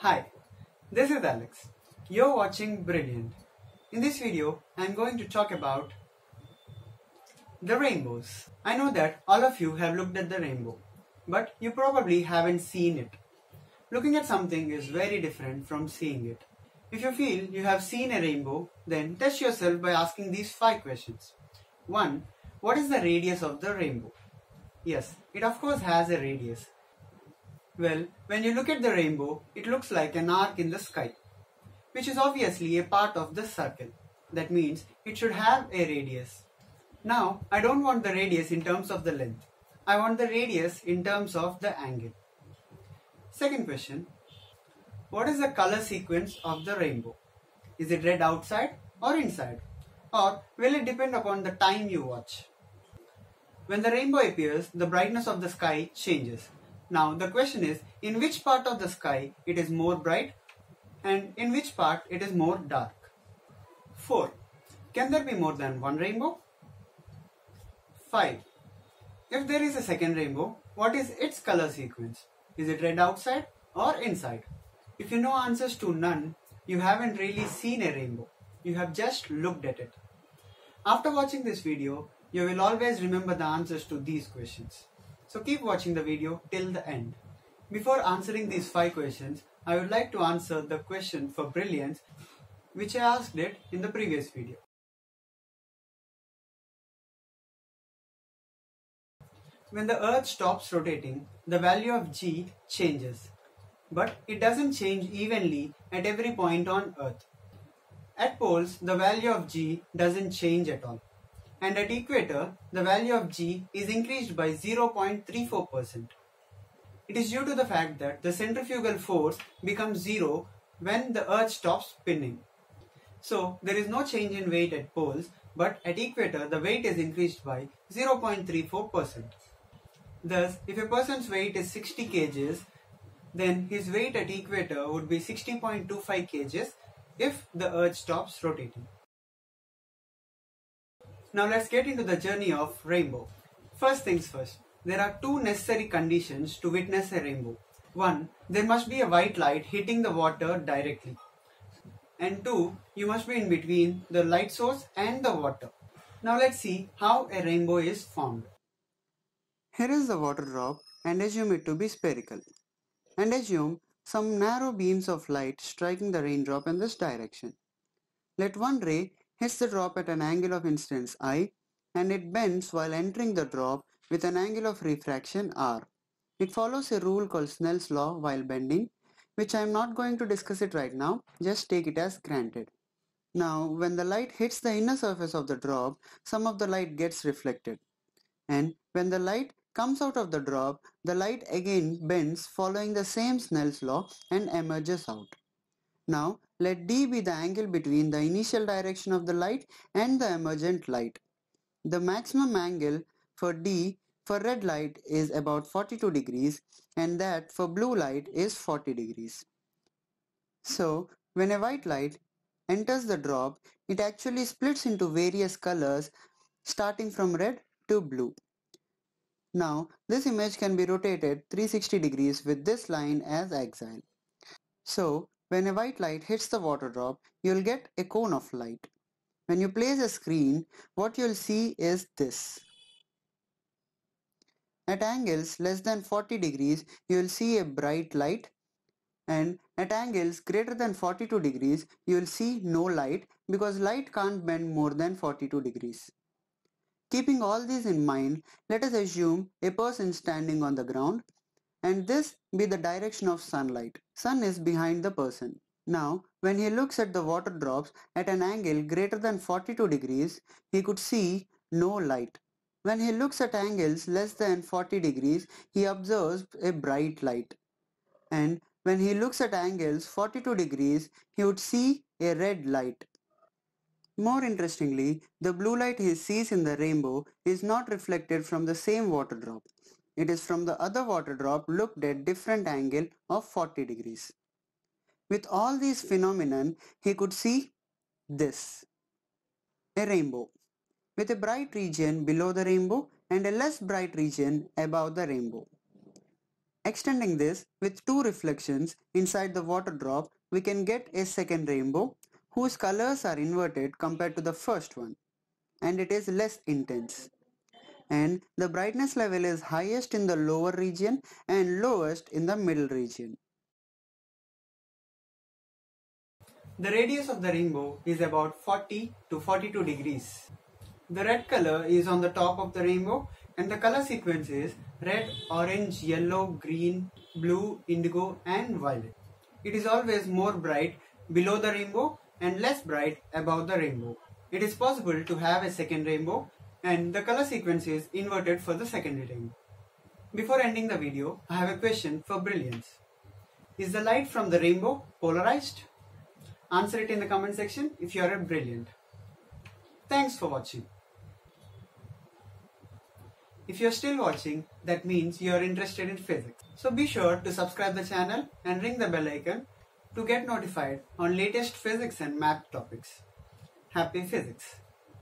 Hi, this is Alex. You're watching Brilliant. In this video, I'm going to talk about the rainbows. I know that all of you have looked at the rainbow, but you probably haven't seen it. Looking at something is very different from seeing it. If you feel you have seen a rainbow, then test yourself by asking these five questions. 1. What is the radius of the rainbow? Yes, it of course has a radius. Well, when you look at the rainbow, it looks like an arc in the sky, which is obviously a part of the circle. That means it should have a radius. Now, I don't want the radius in terms of the length. I want the radius in terms of the angle. Second question. What is the color sequence of the rainbow? Is it red outside or inside? Or will it depend upon the time you watch? When the rainbow appears, the brightness of the sky changes. Now the question is, in which part of the sky it is more bright and in which part it is more dark? 4. Can there be more than one rainbow? 5. If there is a second rainbow, what is its color sequence? Is it red outside or inside? If you know answers to none, you haven't really seen a rainbow. You have just looked at it. After watching this video, you will always remember the answers to these questions. So keep watching the video till the end. Before answering these 5 questions, I would like to answer the question for brilliants which I asked it in the previous video. When the earth stops rotating, the value of g changes. But it doesn't change evenly at every point on earth. At poles, the value of g doesn't change at all. And at equator, the value of g is increased by 0.34%. It is due to the fact that the centrifugal force becomes zero when the earth stops spinning. So there is no change in weight at poles, but at equator the weight is increased by 0.34%. Thus, if a person's weight is 60 kgs, then his weight at equator would be 60.25 kgs if the earth stops rotating. Now let's get into the journey of rainbow. First things first, there are two necessary conditions to witness a rainbow. One, there must be a white light hitting the water directly. And two, you must be in between the light source and the water. Now let's see how a rainbow is formed. Here is the water drop and assume it to be spherical. And assume some narrow beams of light striking the raindrop in this direction. Let one ray hits the drop at an angle of incidence I and it bends while entering the drop with an angle of refraction r. It follows a rule called Snell's law while bending which I am not going to discuss it right now, just take it as granted. Now when the light hits the inner surface of the drop, some of the light gets reflected. And when the light comes out of the drop, the light again bends following the same Snell's law and emerges out. Now let d be the angle between the initial direction of the light and the emergent light. The maximum angle for d for red light is about 42 degrees and that for blue light is 40 degrees. So when a white light enters the drop, it actually splits into various colors starting from red to blue. Now, this image can be rotated 360 degrees with this line as axile. So, when a white light hits the water drop, you'll get a cone of light. When you place a screen, what you'll see is this. At angles less than 40 degrees, you'll see a bright light and at angles greater than 42 degrees, you'll see no light because light can't bend more than 42 degrees. Keeping all these in mind, let us assume a person standing on the ground and this be the direction of sunlight. Sun is behind the person. Now, when he looks at the water drops at an angle greater than 42 degrees, he could see no light. When he looks at angles less than 40 degrees, he observes a bright light. And when he looks at angles 42 degrees, he would see a red light. More interestingly, the blue light he sees in the rainbow is not reflected from the same water drop. It is from the other water drop looked at different angle of 40 degrees. With all these phenomenon, he could see this. A rainbow with a bright region below the rainbow and a less bright region above the rainbow. Extending this with two reflections inside the water drop, we can get a second rainbow whose colors are inverted compared to the first one and it is less intense. And the brightness level is highest in the lower region and lowest in the middle region. The radius of the rainbow is about 40 to 42 degrees. The red color is on the top of the rainbow and the color sequence is red, orange, yellow, green, blue, indigo and violet. It is always more bright below the rainbow and less bright above the rainbow. It is possible to have a second rainbow and the color sequence is inverted for the secondary rainbow. Before ending the video, I have a question for brilliants. Is the light from the rainbow polarized? Answer it in the comment section if you are a brilliant. Thanks for watching. If you're still watching, that means you're interested in physics. So be sure to subscribe the channel and ring the bell icon to get notified on latest physics and math topics. Happy physics!